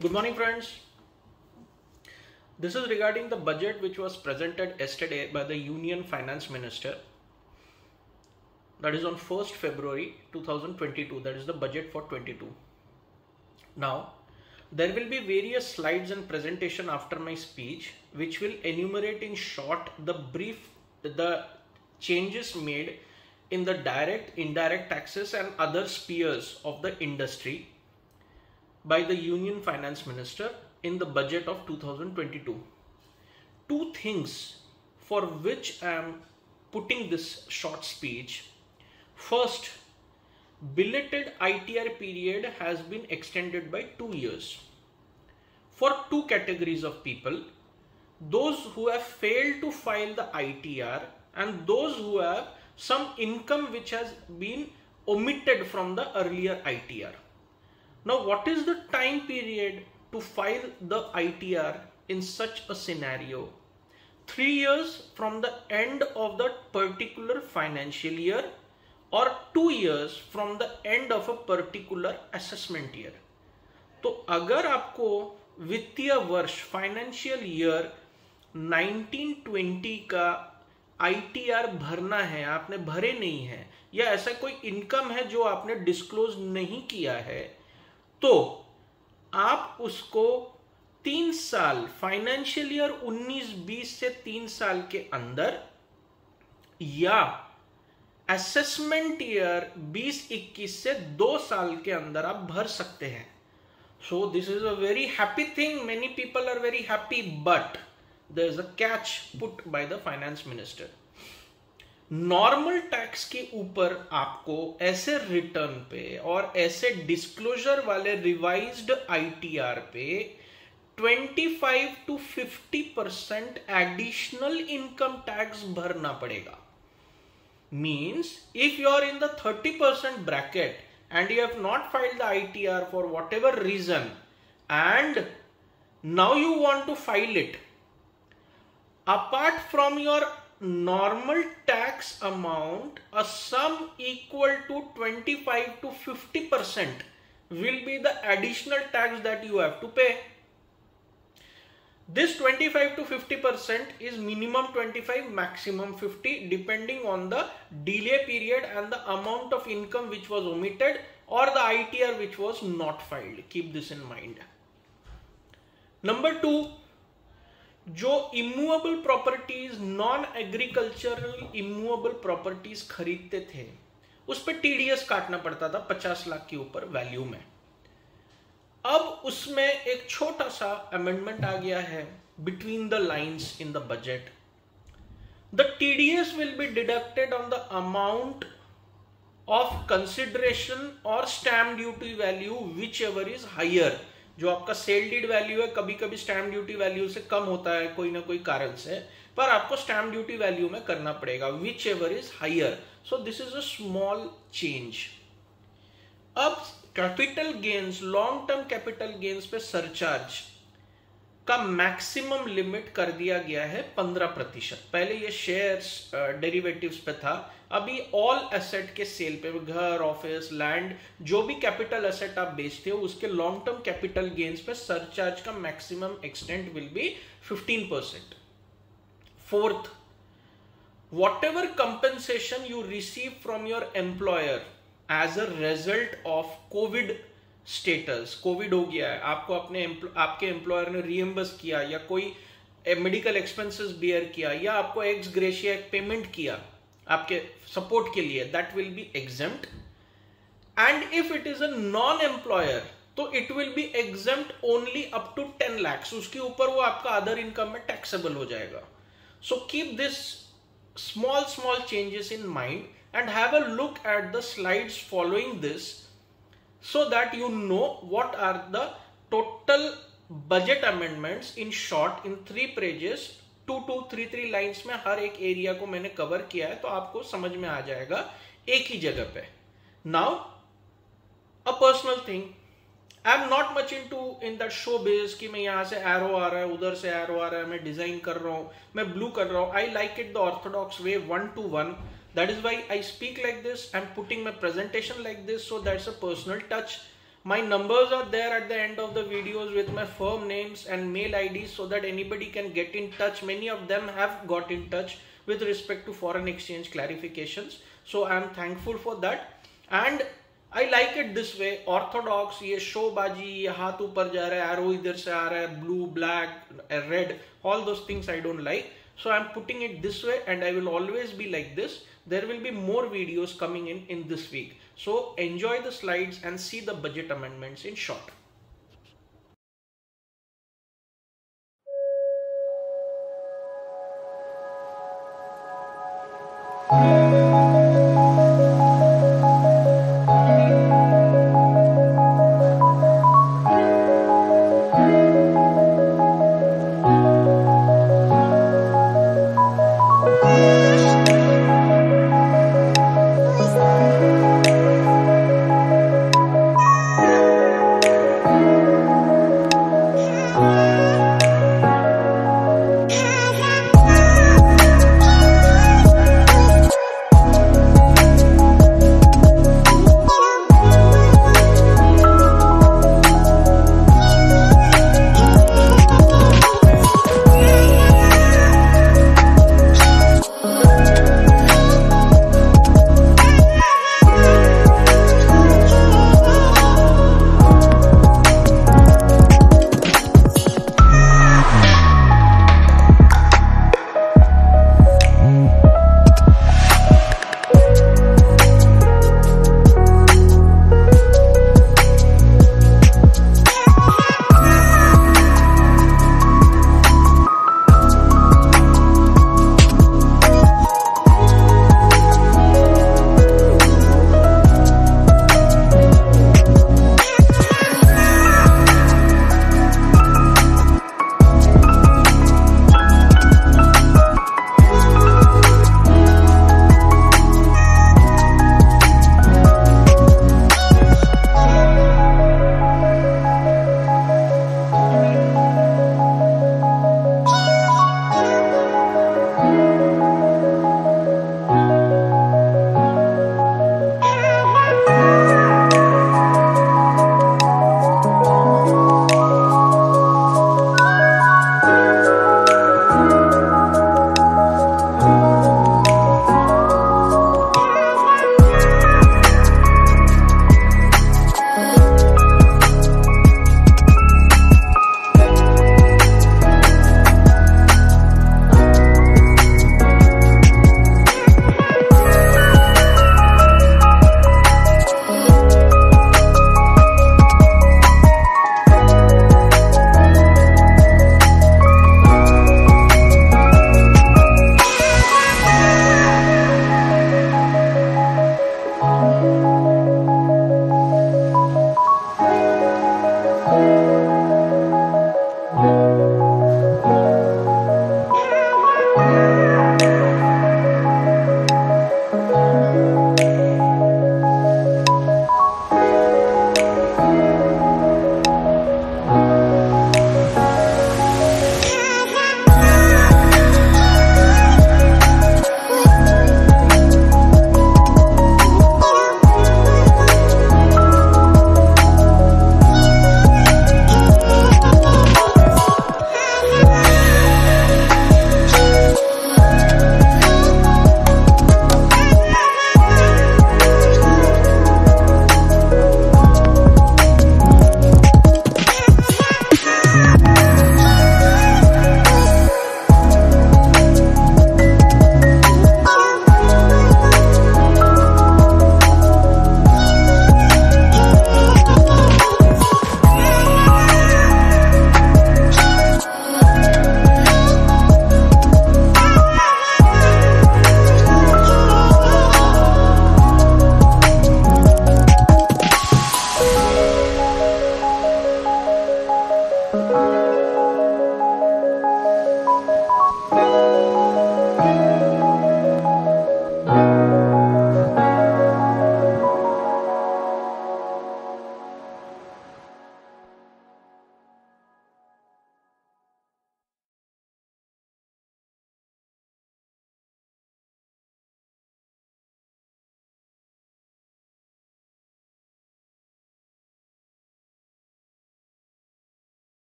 Good morning, friends. This is regarding the budget which was presented yesterday by the Union Finance Minister. That is on 1st February 2022. That is the budget for 22. Now, there will be various slides and presentation after my speech which will enumerate in short the brief the changes made in the direct indirect taxes and other spheres of the industry by the Union Finance Minister in the budget of 2022. Two things for which I am putting this short speech. First, billeted ITR period has been extended by two years for two categories of people those who have failed to file the ITR and those who have some income which has been omitted from the earlier ITR. Now, what is the time period to file the ITR in such a scenario? Three years from the end of the particular financial year or two years from the end of a particular assessment year. तो अगर आपको वित्तीय वर्ष financial year 1920 का ITR भरना है आपने भरे नहीं है या ऐसा कोई इनकम है जो आपने डिस्क्लोज नहीं किया है तो आप उसको तीन साल फाइनेंशियल ईयर 19-20 से तीन साल के अंदर या असेसमेंट ईयर 20-21 से दो साल के अंदर आप भर सकते हैं। So this is a very happy thing many people are very happy but there is a catch put by the finance minister normal tax के ऊपर आपको ऐसे रिटर्न पे और ऐसे डिस्क्लोजर वाले रिवाइज्ड आईटीआर पे 25 to 50 percent additional income tax भरना पड़ेगा। Means if you are in the 30 percent bracket and you have not filed the ITR for whatever reason and now you want to file it apart from your normal tax amount, a sum equal to 25 to 50 percent will be the additional tax that you have to pay. This 25 to 50 percent is minimum 25, maximum 50 depending on the delay period and the amount of income which was omitted or the ITR which was not filed. Keep this in mind. Number two, जो immovable properties non agricultural immovable properties खरीदते थे, उस पर TDS काटना पड़ता था पचास लाख के ऊपर वैल्यू में। अब उसमें एक छोटा सा अमेंडमेंट आ गया है between the lines in the budget the TDS will be deducted on the amount of consideration और stamp duty value whichever is higher जो आपका सेल डीड वैल्यू है कभी कभी स्टैम्प ड्यूटी वैल्यू से कम होता है, कोई ना कोई कारण से, पर आपको स्टैम्प ड्यूटी वैल्यू में करना पड़ेगा whichever is higher so this is a small change अब capital gains long term capital gains पे सरचार्ज का मैक्सिमम लिमिट कर दिया गया है पंद्रह प्रतिशत। पहले ये शेयर्स डेरिवेटिव्स पे था। अभी ऑल एसेट के सेल पे, घर ऑफ़िस लैंड जो भी कैपिटल एसेट आप बेचते हो, उसके लॉन्ग टर्म कैपिटल गेन्स पे सरचार्ज का maximum extent will be 15 percent fourth whatever compensation you receive from your employer as a result of COVID status COVID हो गया है, आपको अपने आपके एम्प्लॉयर ने रीएम्बर्स किया या कोई मेडिकल एक्सपेंसेस बियर किया या आपको एक्स ग्रेशिया पेमेंट किया आपके सपोर्ट के लिए that will be exempt and if it is a non employer तो it will be exempt only up to ten lakhs उसके ऊपर वो आपका अदर इनकम में टैक्सेबल हो जाएगा. So keep this small small changes in mind and have a look at the slides following this so that you know what are the total budget amendments in short, in three pages two two three three lines में हर एक area को मैंने cover किया है तो आपको समझ में आ जाएगा, एक ही जगह पे। Now a personal thing I am not much into in that show base कि मैं यहाँ से एरो आ रहा है, उधर से एरो आ रहा है, मैं डिज़ाइन कर रहा हूँ, मैं ब्लू कर रहा हूँ। I like it the orthodox way one two one That is why I speak like this. I'm putting my presentation like this. So that's a personal touch. my numbers are there at the end of the videos with my firm names and mail IDs so that anybody can get in touch. Many of them have got in touch with respect to foreign exchange clarifications. So I'm thankful for that. And I like it this way orthodox ये शोबाजी ये हाथ ऊपर जा रहा है arrow इधर से आ रहा है blue black red all those things I don't like So I'm putting it this way and I will always be like this. There will be more videos coming in in this week. So enjoy the slides and see the budget amendments in short.